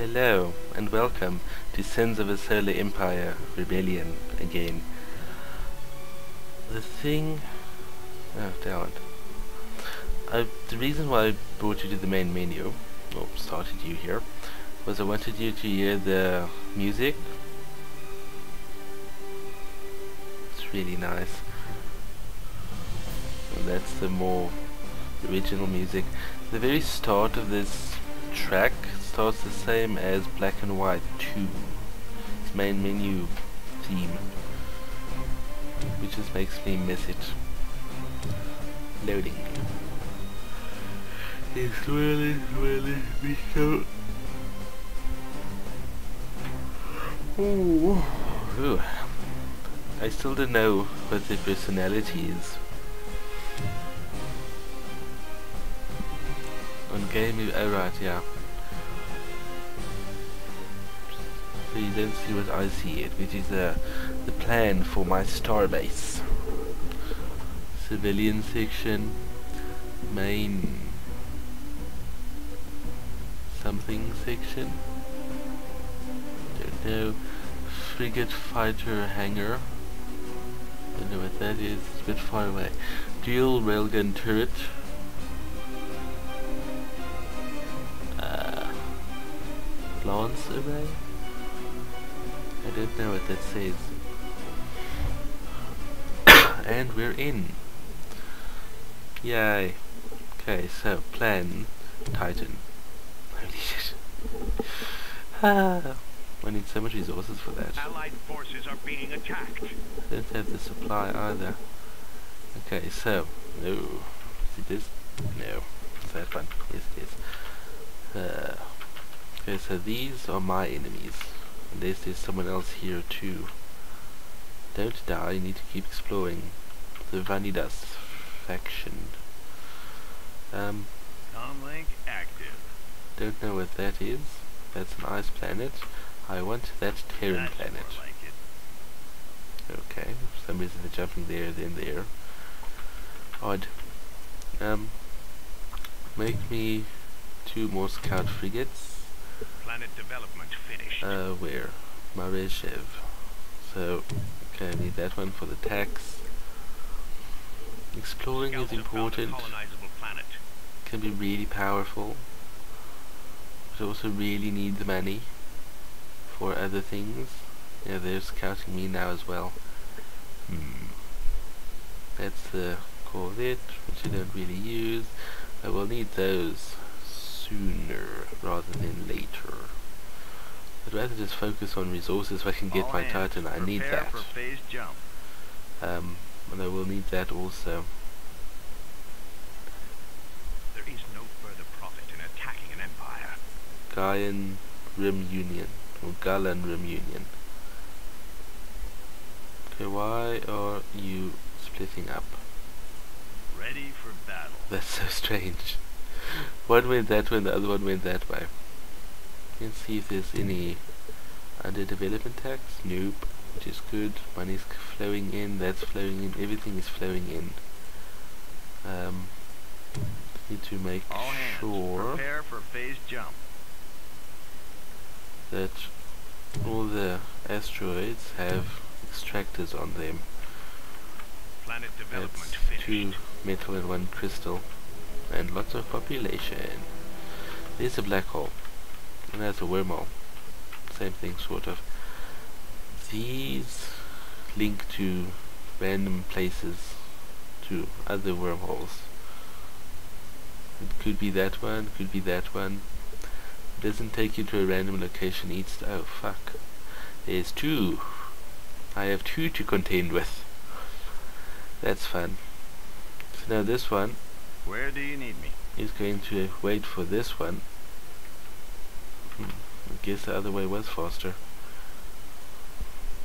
Hello and welcome to Sins of a Solar Empire Rebellion again. The thing... Oh, damn it. The reason why I brought you to the main menu, or started you here, was I wanted you to hear the music. It's really nice. And that's the more original music. The very start of this track starts the same as Black and White 2. Its main menu theme. Which just makes me miss it. Loading. It's really, really so... Ooh. Ooh. I still don't know what the personality is. On game, oh right, yeah. So you don't see what I see. It, which is uh, the plan for my starbase. Civilian section, main something section, don't know, frigate fighter hangar, don't know what that is, it's a bit far away, dual railgun turret, uh, lance array, I don't know what that says. and we're in. Yay. Okay, so plan Titan. Holy shit. Ah, I need so much resources for that. Allied forces are being attacked. I don't have the supply either. Okay, so no. Is it this? No. It's that one. Yes it is. Uh, okay, so these are my enemies. Unless there's someone else here too. Don't die, you need to keep exploring. The Vanidas faction. Um, Comlink active. don't know what that is. That's an ice planet. I want that Terran That's planet. like. Okay, for some reason they're jumping there, then there. Odd. Um, make me two more scout frigates. Planet development finished. Uh, where? Mareshev. So, okay, I need that one for the tax. Exploring is Scouts important, can be really powerful. But also really needs money for other things. Yeah, they're scouting me now as well. Hmm. That's the Corvette, which I don't really use. I will need those sooner rather than later. I'd rather just focus on resources if I can get All my hands, Titan. I need that. for phase jump. Um, and I will need that also. There is no further profit in attacking an empire. Gaian Rim Union, or Galan Rim Union. Okay, why are you splitting up? Ready for battle. That's so strange. One went that way and the other one went that way. Let's see if there's any under development tax. Nope. Which is good. Money's flowing in, that's flowing in, everything is flowing in. Um, need to make All hands, sure prepare for phase jump. that all the asteroids have extractors on them. Planet development That's finished. two metal and one crystal. And lots of population. There's a black hole. And there's a wormhole. Same thing, sort of. These link to random places, to other wormholes. It could be that one, could be that one. It doesn't take you to a random location each. Oh, fuck. There's two. I have two to contend with. That's fun. So now this one Where do you need me? He's going to wait for this one. Hmm, I guess the other way was faster.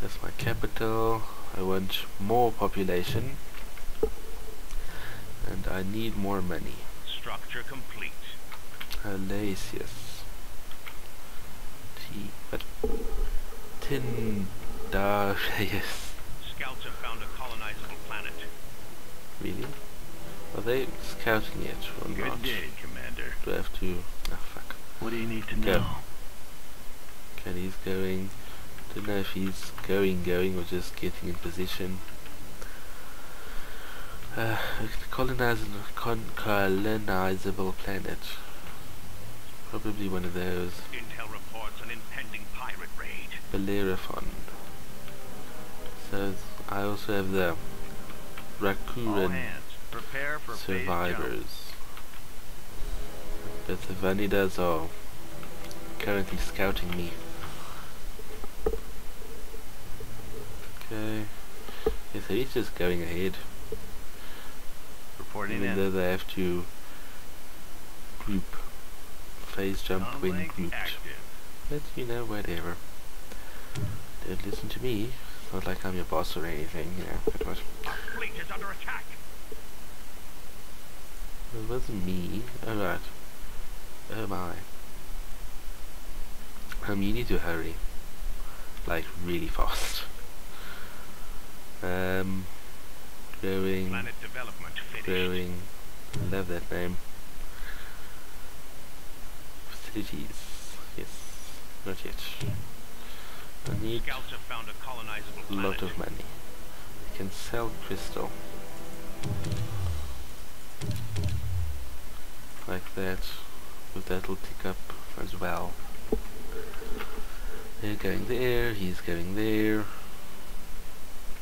That's my capital. I want more population. And I need more money. Structure complete. Halasius. T. What? Tindarius. Scouts have found a colonizable planet. Really? Are they scouting it or Good not? day, Commander. Do I have to... Oh fuck. What do you need to Go. know? Okay, he's going. Don't know if he's going, going, or just getting in position. Uh, colonize con colonizable planet. Probably one of those. Intel reports an impending pirate raid. Bellerophon. So I also have the Rakuran hands, prepare for survivors. But the Vanidas are currently scouting me. Okay. Yeah, so he's just going ahead. Reporting Even in. though they have to group phase jump when grouped. active. But you know, whatever. Don't listen to me. It's not like I'm your boss or anything, you know. But what? Fleet is under attack. It wasn't me. Alright. Oh my. Um, you need to hurry. Like, really fast. Um, growing. Planet development finished. going, love that name. Facilities. Yes, not yet. I need Scouts have found a colonizable planet. lot of money. I can sell crystal. Like that. But that'll tick up as well. They're going there, he's going there.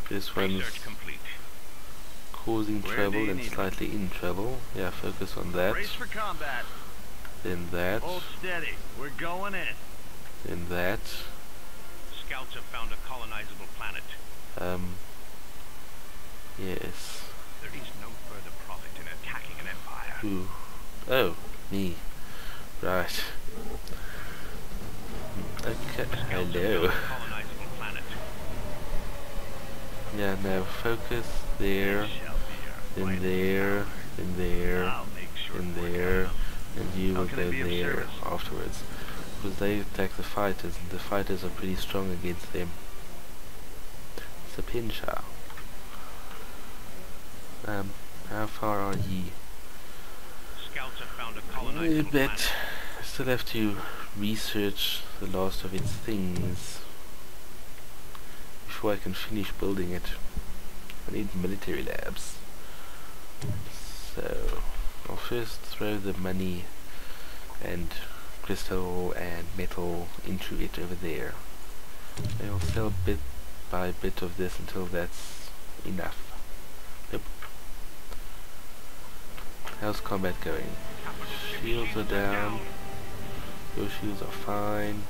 This one's causing Where trouble and slightly in trouble. Yeah, focus on that. Brace for combat. Then that. Hold steady. We're going in. Then that. Scouts have found a colonizable planet. Um. Yes. There is no further profit in attacking an empire. Who? Oh, me. Right. Okay, hello. Yeah, now focus there, final there, in there, works there, and you will go there afterwards. Because they attack the fighters, and the fighters are pretty strong against them. It's a pincher. Um, how far are ye? Scouts have found a little bit. I still have to research the last of its things before I can finish building it. I need military labs. So I'll first throw the money and crystal and metal into it over there. I'll sell bit by bit of this until that's enough. Yep. How's combat going? Shields are down. Your shields are fine.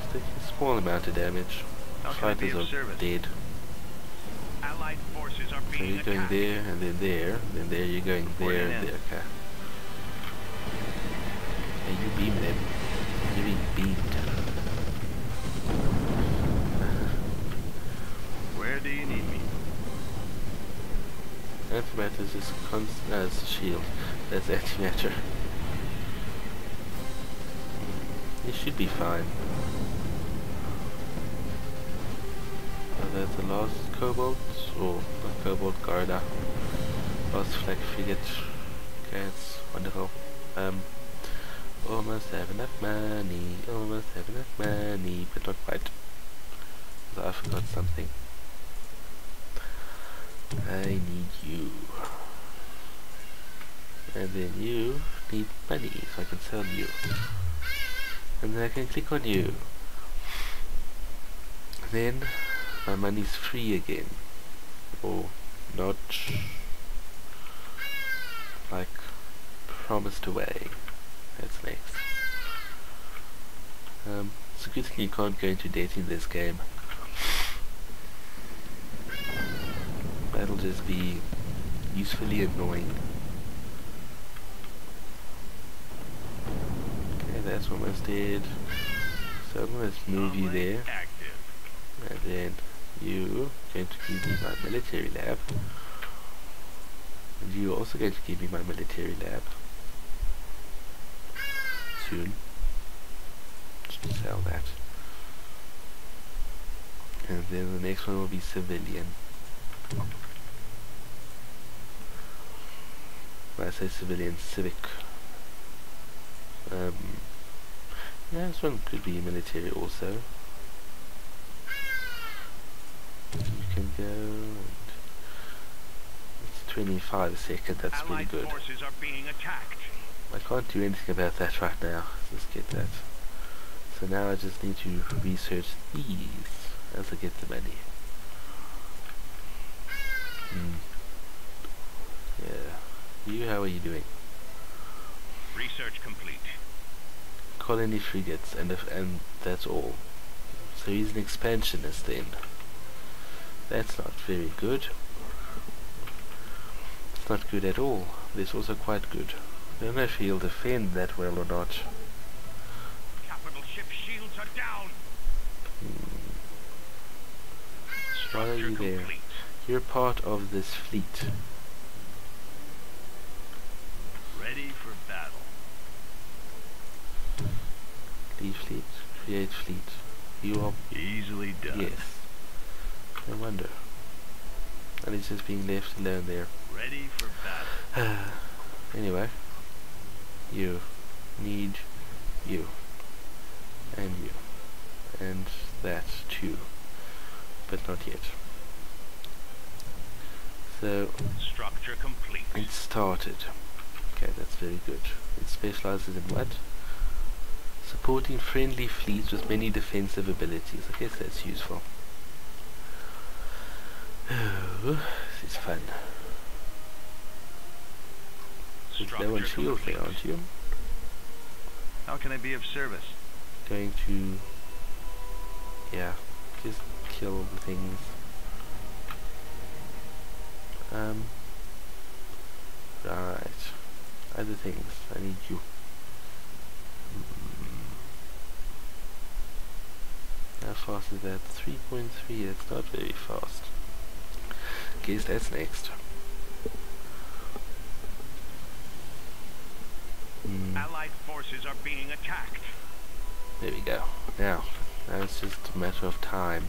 Just taking a small amount of damage. How can I be Fighters are service? dead. Allied forces are So being you're going attacked. there, and then there, then there, you're going there, and there, okay. Hey, you beam them. You're being beamed. Where do you need me? Antimatter is as no, it's a shield. That's antimatter. You should be fine. That's the last cobalt, or not cobalt, Garda. Last flag frigate. Okay, it's wonderful. Um, almost have enough money, almost have enough money, but not quite. So I forgot something. I need you. And then you need money, so I can sell you. And then I can click on you. Then my money's free again. Or not like promised away. That's next. Um, a good thing you can't go into debt in this game. That'll just be usefully annoying. Okay, that's almost dead. So let's move you there. And then you going to give me my military lab. And you are also going to give me my military lab. Soon. Just sell that. And then the next one will be civilian. When I say civilian, civic. Um, Yeah, this one could be military also. You can go and it's 25 a second, that's pretty Allied good. forces are being attacked. I can't do anything about that right now. Let's get that. So now I just need to research these as I get the money. Hmm. Yeah. You, how are you doing? Research complete. Colony frigates, and if, and that's all. So he's an expansionist then. That's not very good. It's not good at all. This also quite good. I don't know if he'll defend that well or not. Capital ship shields are down. Hmm. Why are you there? complete. You're part of this fleet. Ready for battle. Leave fleet, create fleet. You are Easily done. yes. No wonder. And he's just being left alone there. Ready for battle. anyway, you need you and you and that too, but not yet. So Structure complete. it started. Okay, that's very good. It specializes in what? Supporting friendly fleets with many defensive abilities. I guess that's useful. Oh, this is fun. Low on shield there, aren't you? How can I be of service? Going to... Yeah, just kill the things. Um... Right. Other things. I need you. Mm. How fast is that? 3.3. That's not very fast. Guess that's next. Hmm. Allied forces are being attacked. There we go. Now, now it's just a matter of time.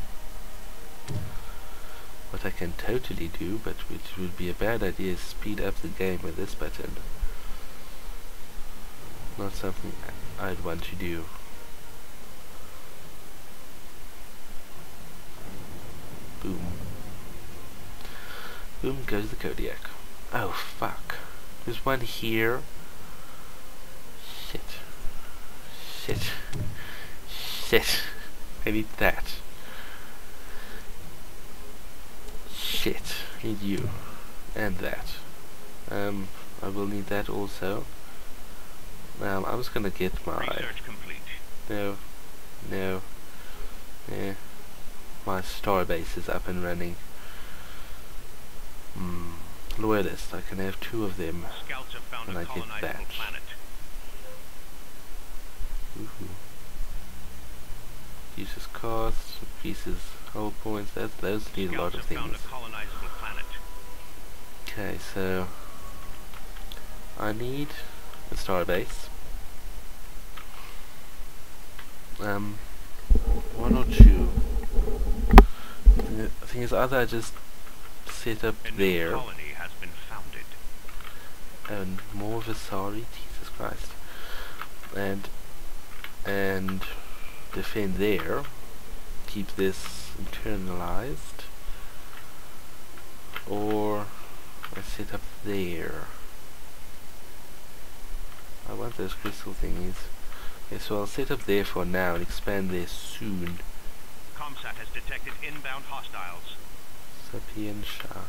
What I can totally do, but which would be a bad idea, is speed up the game with this button. Not something I'd want to do. Boom. Boom goes the Kodiak. Oh fuck. There's one here. Shit. Shit. Shit. I need that. Shit. Need you. And that. Um, I will need that also. Um, I was gonna get my... Research complete. No. No. Yeah. My star base is up and running. Hmm. Loyalist. I can have two of them. Scouts have found When a I get that. planet. Ooh. Uses costs, pieces, hull points, that, those need a lot of things. a colonizable planet. Okay, so I need a star base. Um, one or two. The thing is, either I just set up there colony has been founded. and more Vasari, Jesus Christ, and and defend there, keep this internalized, or I set up there. I want those crystal thingies. Okay, so I'll set up there for now and expand there soon. Comsat has detected inbound hostiles. Sapiensha.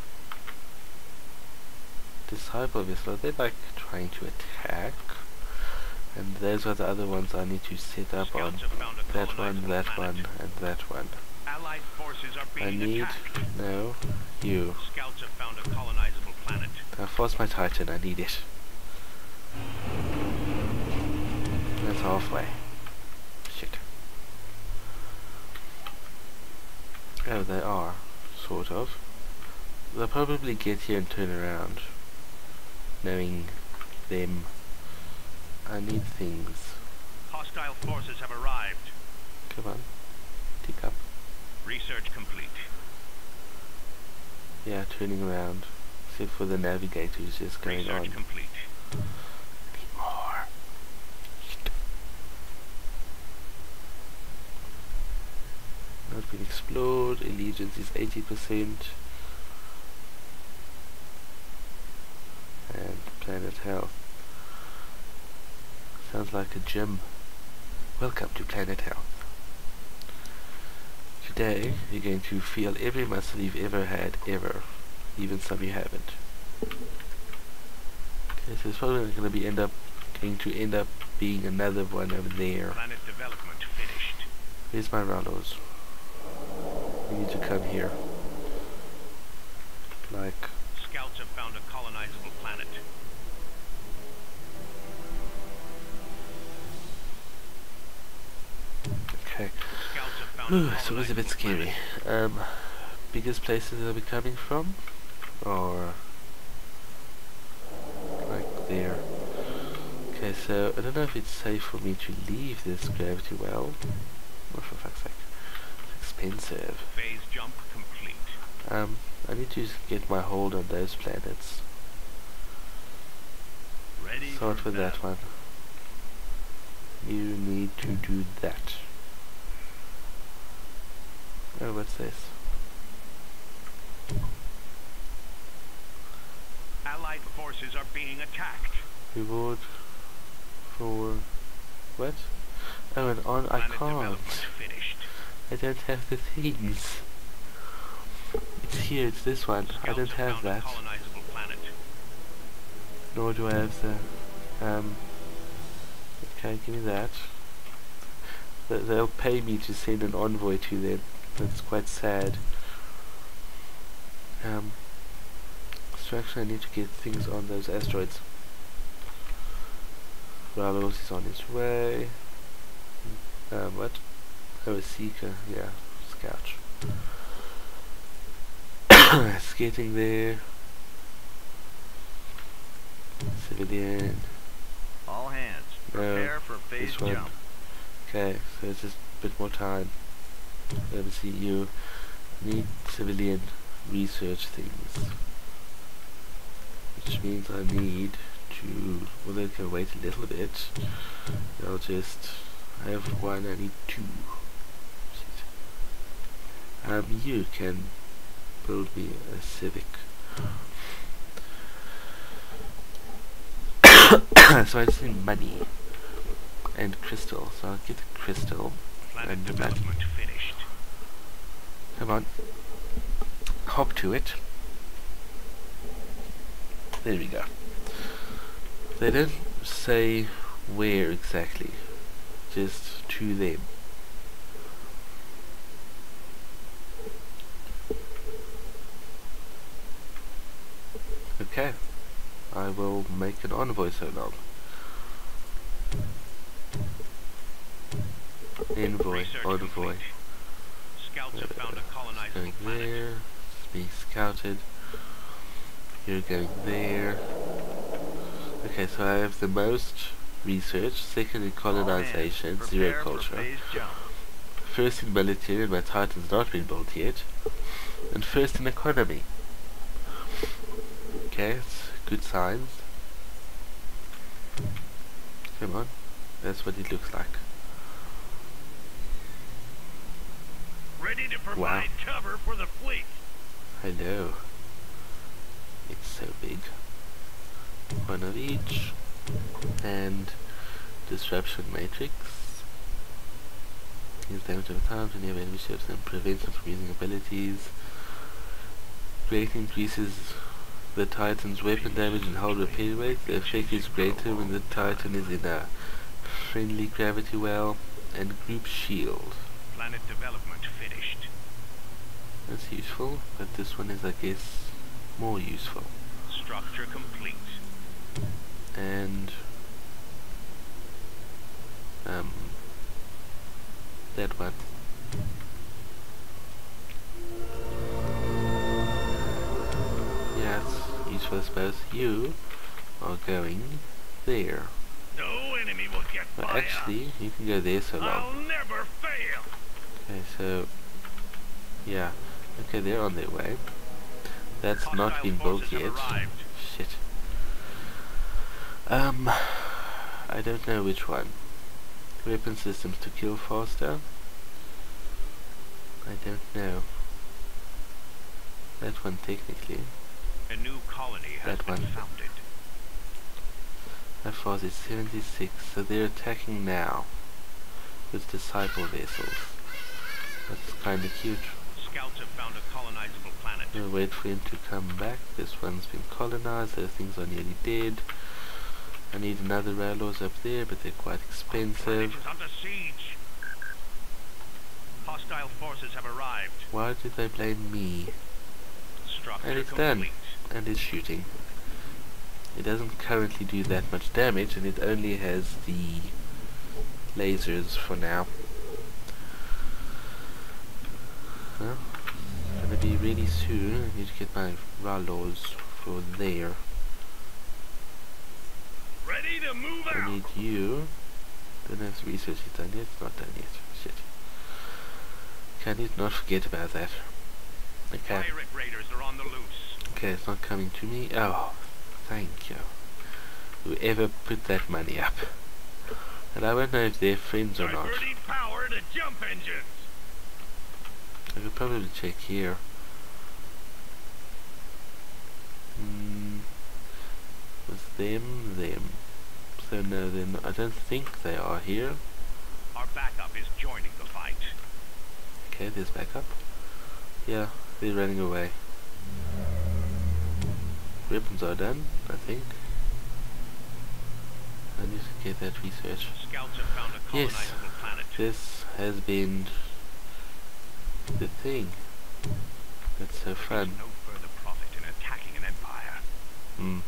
Disciple Vessel, are they like trying to attack? And those are the other ones I need to set up on. Scouts a That one, that one, and that one. Allied forces are being I need... attacked. No. You. Scouts have found a colonizable planet. I forced my Titan, I need it. Halfway. Shit. Oh, they are. Sort of. They'll probably get here and turn around. Knowing them. I need things. Hostile forces have arrived. Come on. Tick up. Research complete. Yeah, turning around. Except for the navigator who's just going Research on. complete. Need more. Shit. not been explored. Allegiance is 80%. And planet health. Sounds like a gym. Welcome to Planet Health. Today, you're going to feel every muscle you've ever had, ever. Even some you haven't. Okay, so it's probably going to be end up going to end up being another one over there. Planet development finished. Where's my Rallos? You need to come here. Like, Scouts have found a colonizable planet. okay. Have found Whew, a so it was a bit scary. Um, biggest places are we coming from? Or like there? Okay, so I don't know if it's safe for me to leave this gravity well. Or for fuck's sake, expensive. Phase jump complete. Um, I need to get my hold on those planets. Ready Start with that one. You need to do that. Oh, what's this? Allied forces are being attacked. Reward for what? Oh, and on I can't. finished. I don't have the things. It's here. It's this one. I don't have that. A colonizable planet. Nor do I have the. Um. Okay, give me that. Th- They'll pay me to send an envoy to them. That's quite sad. Um. So actually, I need to get things on those asteroids. Ralos is on his way. Um, what? Oh, a seeker. Yeah, scout. it's getting there. Civilian. All hands, No, prepare for phase jump. Okay, so it's just a bit more time. Let me see, you need civilian research things. Which means I need to, well they can wait a little bit. I'll just, I have one, I need two. Um, you can build me a civic. so I just need money and crystal. So I'll get the crystal. Planet development finished. Come on. Hop to it. There we go. They don't say where exactly. Just to them. Okay. I will make an envoy so long. Envoy, envoy. Scouts have found a planet. there. Being scouted. You're going there. Okay, so I have the most research, second in colonization, hands, zero culture. First in military, my Titan's not been built yet. And first in economy. Okay, it's good signs. Come on. That's what it looks like. Ready to provide cover for the fleet. Hello. It's so big. One of each. And disruption matrix. Use damage over time to near enemy ships and prevents them from using abilities. Greatly increases the Titan's weapon damage and hull repair rate. The effect is greater when the Titan is in a friendly gravity well. And group shield. Planet development finished. That's useful, but this one is I guess more useful. Structure complete. and um that one. Yeah, it's useful I suppose. You are going there. No enemy will get Well, by actually, you can go there so long. I'll never fail. Okay, so yeah, okay, they're on their way. That's not Hostile been built yet. Shit. Um, I don't know which one. Weapon systems to kill faster. I don't know. That one technically. A new colony has That been one. founded. Far is it? 76. So they're attacking now. With disciple vessels. That's kinda cute. Scouts have found a colonizable planet. We'll wait for him to come back. This one's been colonized. Those things are nearly dead. I need another railroads up there, but they're quite expensive. under siege. Hostile forces have arrived. Why did they blame me? Structure And it's done. And it's shooting. It doesn't currently do that much damage, and it only has the lasers for now. Well, gonna be really soon. I need to get my Ralos for there. Ready to move I out. need you. Don't know if research is done yet. It's not done yet. Shit. Can you not forget about that? Okay. Pirate raiders are on the loose. Okay, it's not coming to me. Oh, thank you. Whoever put that money up. And I won't know if they're friends or not. Power to jump engines. I could probably check here. Hmm. Was them, them. So no, they're I don't think they are here. Our backup is joining the fight. Okay, there's backup. Yeah, they're running away. Weapons are done, I think. I need to get that research. Scouts have found a Yes. This has been the thing. That's so fun. no further profit in attacking an empire. Mm.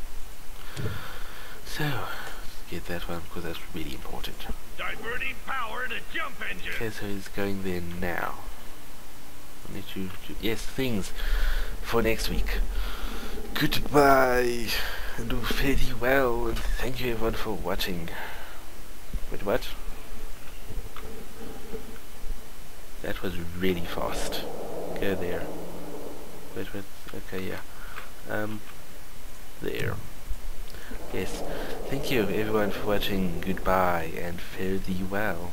So, get that one because that's really important. Diverting power to jump engines. Okay, so he's going there now. I need to, to yes, things for next week. Goodbye, and do fairly well, and thank you everyone for watching. Wait, what? That was really fast. Go there. Wait, wait. Okay, yeah. Um, there. Yes. Thank you everyone for watching. Goodbye and fare thee well.